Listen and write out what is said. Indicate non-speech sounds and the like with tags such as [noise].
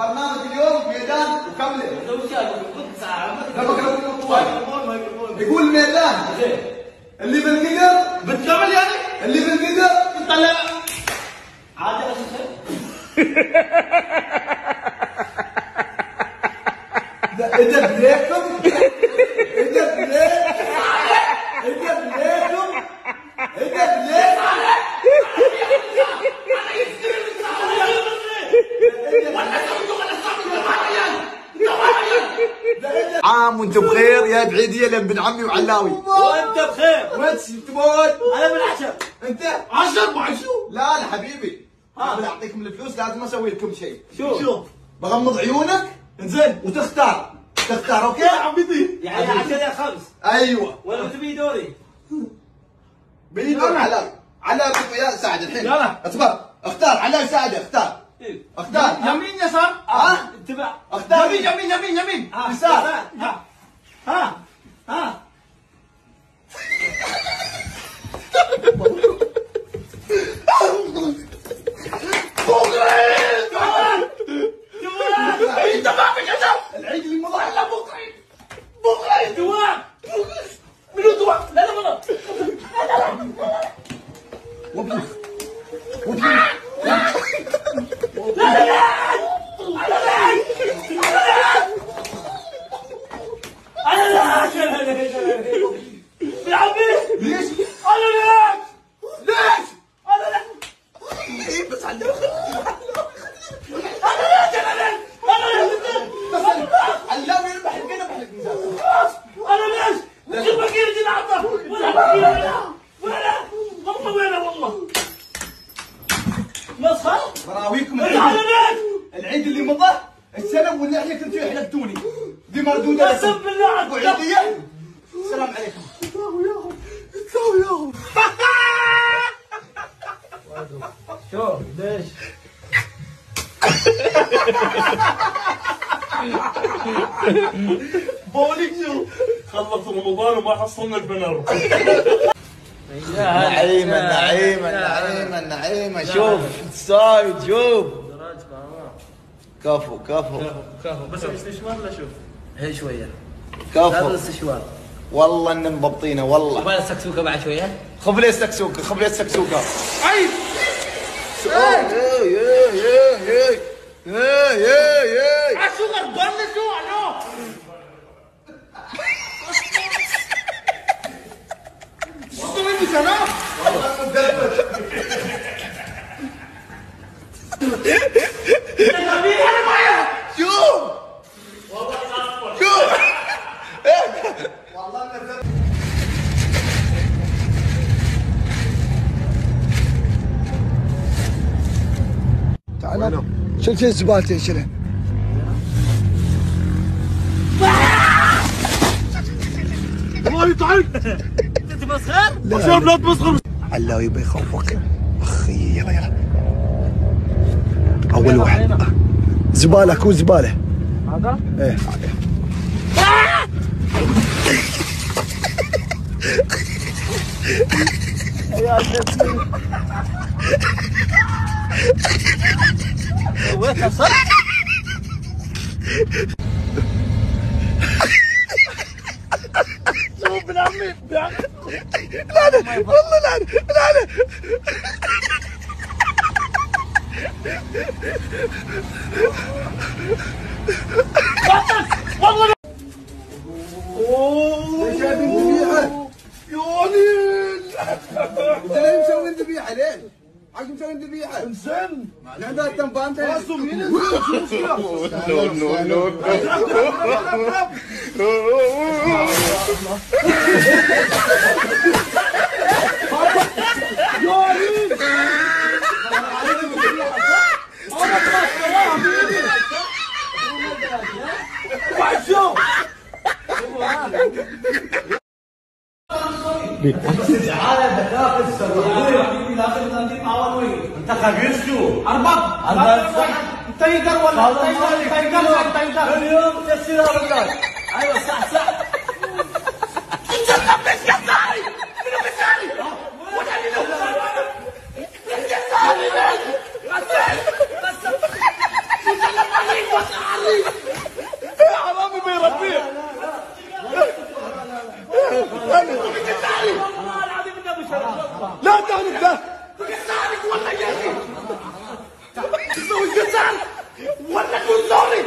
برنامج اليوم ميدان وكمله طوال. يقول ميدان اللي بالقدر بتكمل يعني؟ اللي بالقدر طلع [laughs] ده إذا بليكم عام وانت بخير يا بعيدية لابن عمي وعلاوي. وانت بخير. وين تموت أنا بالعشاء أنت؟ عشر مع شو؟ لا لا حبيبي. قبل أعطيكم الفلوس لازم أسوي لكم شيء. شو؟ شو؟ بغمض عيونك. إنزين. وتختار. تختار أوكي؟ عبيطي يعني عشان يا خمس. أيوه. ولا تبي دوري؟ بيدك على على يا سعد الحين. يلا. اصبر اختار على سعد اختار. اختار يمين يسار. ها انتبه. اختار يمين يمين يمين يمين. يسار ها ها ها انت ما في كذا العيد اللي مضى. لا بكره بكره دواء منو دواء لا لا والله أنا لا يا عمي ليش؟ أنا لا ليش؟ أنا لا إيه بس على أنا لا أنا لا بس علاوي يذبح لك يذبح لك ميزان أنا ليش؟ مش بكير دي العطة ولا بكير ولا ولا والله ولا والله مسخرة براويكم على العيد اللي مضى السنة واللحية كنتوا يحلفتوني دي مردودة قسم بالله عليك. السلام عليكم. شو؟ ليش؟ بوليك شو خلص رمضان وما حصلنا البنر. نعيمة نعيمة نعيمة نعيمة شوف سايد شوف. كفو كفو. كفو بس الاستشوار لا شوف. هي شوية. كفو. لا الاستشوار والله ان مضبطينه والله. وبعد السكسوكه بعد شوية. لي السكسوكه لي السكسوكه اي يا يا يا يا يا يا يا شو غربان شو ألو وصل مني سنة شوف شوف تعال شيل شيل زبالتي شيلها انت مسخر؟ شوف لا تمسخر. علاوي بيخوفك أخي يلا يلا. أول واحد. زبالة كو زبالة. هذا؟ إيه سويتها صح؟ شوف ابن عمي ابن عمي لا لا والله لا لا لا والله لا تنفع انت راسه مين انزين شو المشكلة؟ انت خبير شو؟ اربط اربط تايجر ولا تايجر تايجر تايجر اليوم تسير رجال أيوه صح صح يجزعني ولا يا أخي. يجزعني ولا كنزوري